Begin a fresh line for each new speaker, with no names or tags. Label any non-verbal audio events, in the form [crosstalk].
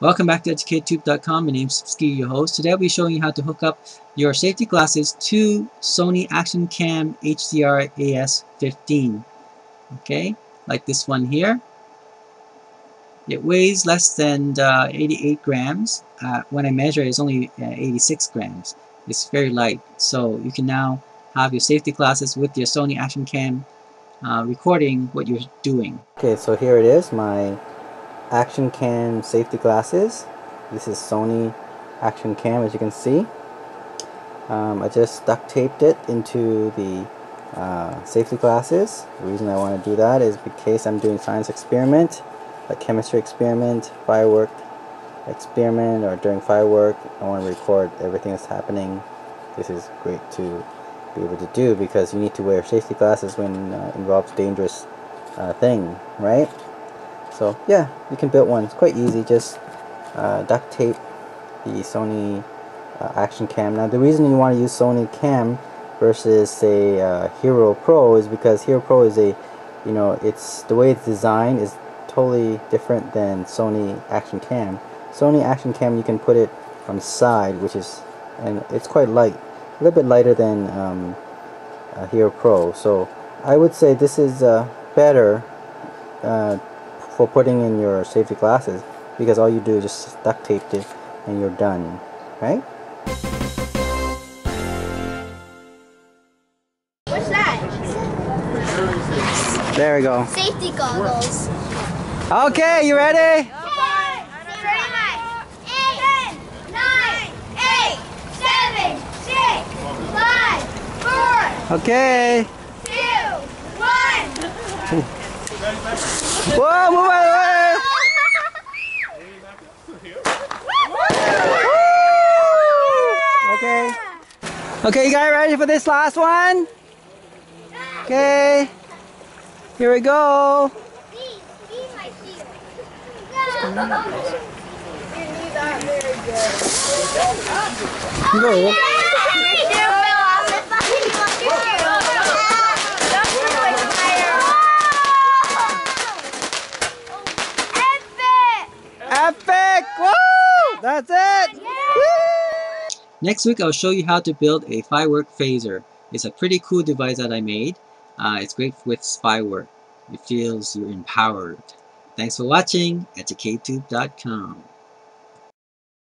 Welcome back to EducateTube.com. My name is Ski, your host. Today I'll be showing you how to hook up your safety glasses to Sony Action Cam HDR AS15. Okay, like this one here. It weighs less than uh, 88 grams. Uh, when I measure it, it's only uh, 86 grams. It's very light. So you can now have your safety glasses with your Sony Action Cam uh, recording what you're doing.
Okay, so here it is, my Action Cam safety glasses. This is Sony Action Cam as you can see. Um, I just duct taped it into the uh, safety glasses. The reason I want to do that is because I'm doing science experiment like chemistry experiment, firework experiment, or during firework, I want to record everything that's happening. This is great to be able to do because you need to wear safety glasses when uh, involves dangerous uh, thing, right? So yeah, you can build one. It's quite easy. Just uh, duct tape the Sony uh, Action Cam. Now the reason you want to use Sony Cam versus say uh, Hero Pro is because Hero Pro is a, you know, it's the way it's designed is totally different than Sony Action Cam. Sony Action Cam you can put it on the side which is and it's quite light a little bit lighter than um, uh, Hero Pro so I would say this is uh, better uh, for putting in your safety glasses because all you do is just duct tape it and you're done right
What's that?
there we go
Safety goggles.
okay you ready Okay.
Two, one. [laughs] [laughs]
Whoa, move of Okay. Okay, you guys ready for this last one? Okay. Here we go.
Be, be my shield. Go.
Go. Epic! Woo! That's it!
Next week I'll show you how to build a firework phaser. It's a pretty cool device that I made. Uh, it's great with firework. It feels you're empowered. Thanks for watching. EducateTube.com